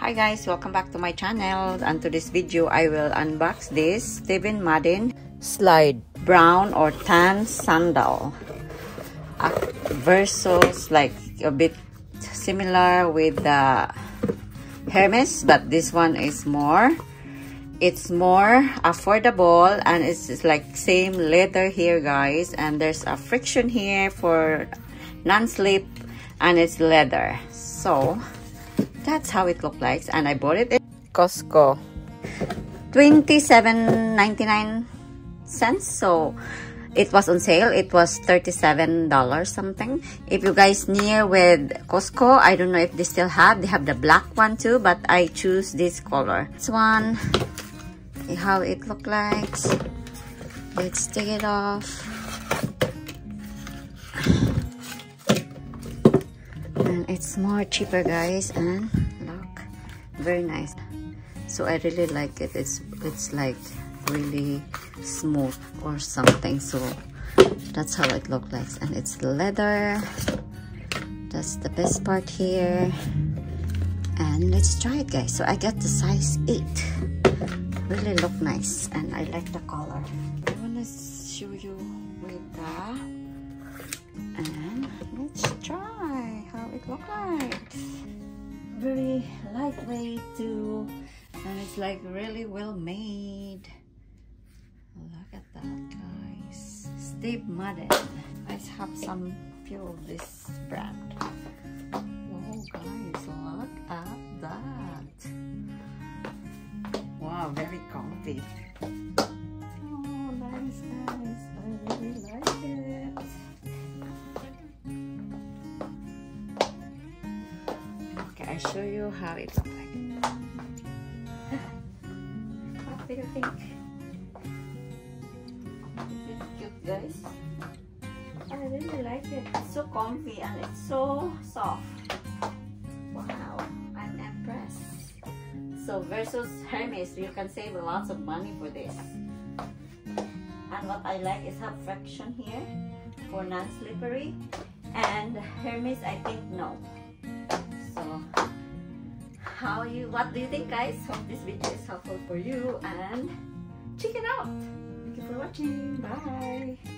Hi guys, welcome back to my channel. And to this video I will unbox this Stephen Madden slide brown or tan sandal. Versus like a bit similar with the Hermes but this one is more. It's more affordable and it's just like same leather here guys. And there's a friction here for non-slip and it's leather. So that's how it looked like and I bought it. At Costco 27.99 cents so it was on sale. It was 37 dollars something. If you guys near with Costco I don't know if they still have. They have the black one too but I choose this color. This one how it look like. Let's take it off it's more cheaper guys and look very nice. So i really like it. It's it's like really smooth or something. So that's how it looks like. And it's leather. That's the best part here. And let's try it guys. So i got the size 8 really look nice and i like the color. I want to show you with that and let's try it look like very lightweight too and it's like really well made. Look at that guys. Steve Madden. I have some few of this brand. Oh guys look at that. Wow very comfy. Oh nice guys I really like show you how it looks like. What do you think? Cute guys. I really like it. It's so comfy and it's so soft. Wow I'm impressed. So versus Hermes you can save lots of money for this. And what I like is have friction here for non-slippery. And Hermes I think no how you what do you think guys hope this video is helpful for you and check it out. Thank you for watching. Bye